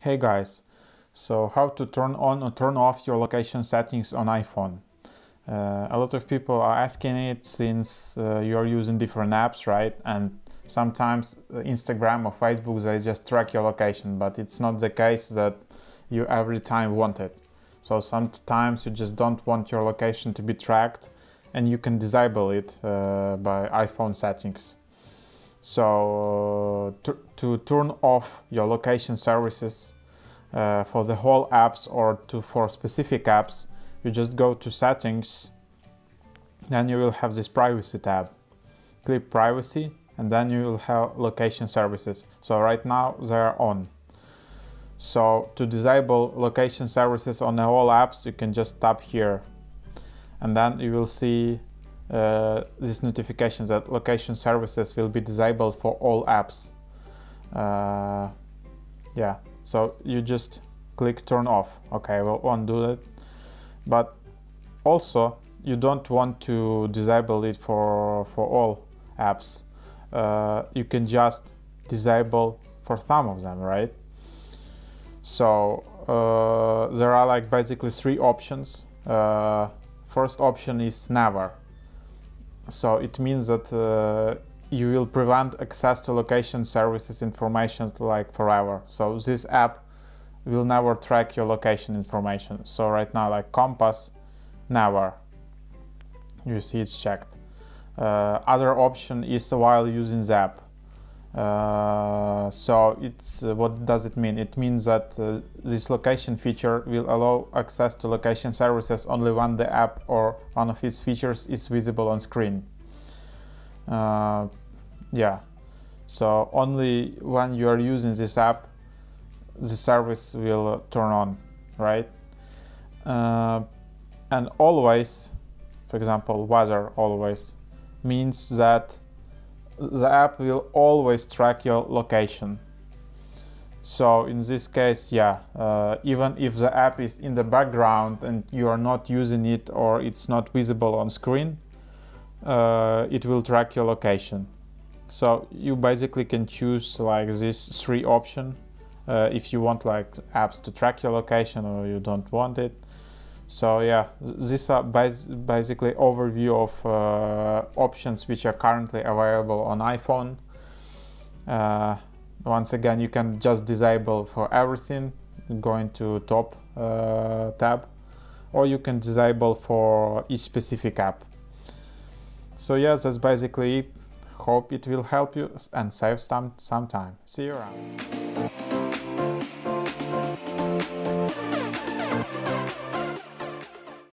Hey guys, so how to turn on or turn off your location settings on iPhone. Uh, a lot of people are asking it since uh, you're using different apps, right? And sometimes uh, Instagram or Facebook, they just track your location, but it's not the case that you every time want it. So sometimes you just don't want your location to be tracked and you can disable it uh, by iPhone settings. So to, to turn off your location services uh, for the whole apps or to for specific apps, you just go to settings, then you will have this privacy tab. Click privacy and then you will have location services. So right now they are on. So to disable location services on all apps, you can just tap here and then you will see uh, these notifications that location services will be disabled for all apps. Uh, yeah, so you just click turn off. Okay, we'll undo that. But also, you don't want to disable it for, for all apps. Uh, you can just disable for some of them, right? So uh, there are like basically three options. Uh, first option is never so it means that uh, you will prevent access to location services information like forever. So this app will never track your location information. So right now like Compass, never. You see it's checked. Uh, other option is while using the app. Uh, so it's uh, what does it mean? It means that uh, this location feature will allow access to location services only when the app or one of its features is visible on screen. Uh, yeah, so only when you are using this app, the service will turn on, right? Uh, and always, for example, weather always means that the app will always track your location. So in this case, yeah, uh, even if the app is in the background and you are not using it or it's not visible on screen, uh, it will track your location. So you basically can choose like this three option uh, if you want like apps to track your location or you don't want it. So yeah, this is basically overview of uh, options which are currently available on iPhone. Uh, once again, you can just disable for everything, going to top uh, tab, or you can disable for each specific app. So yes, that's basically it. Hope it will help you and save some, some time. See you around.